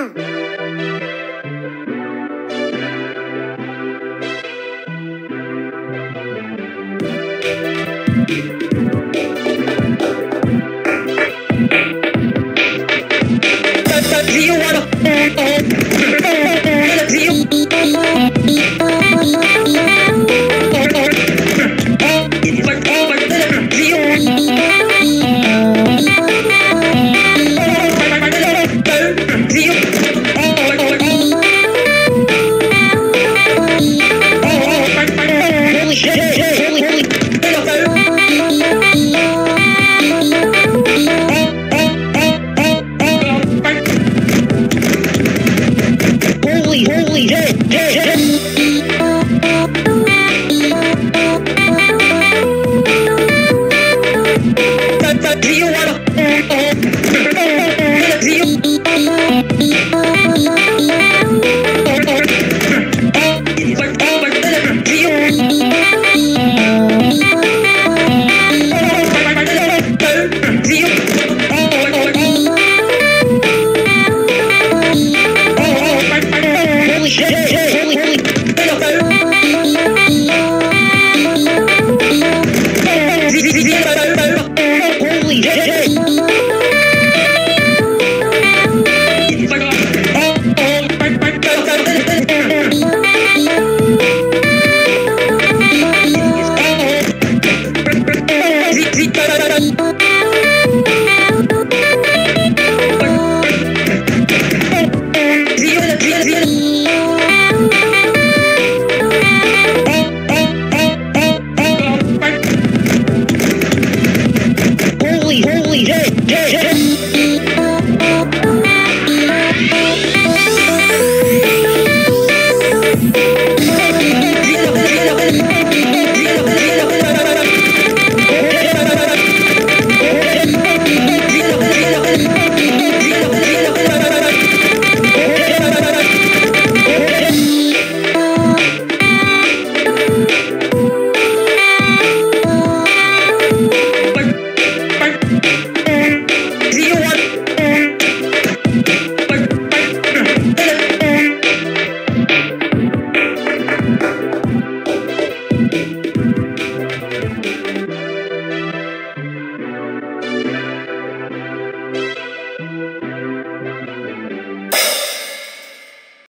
mm Do you wanna? Do you? Remember hey, hey.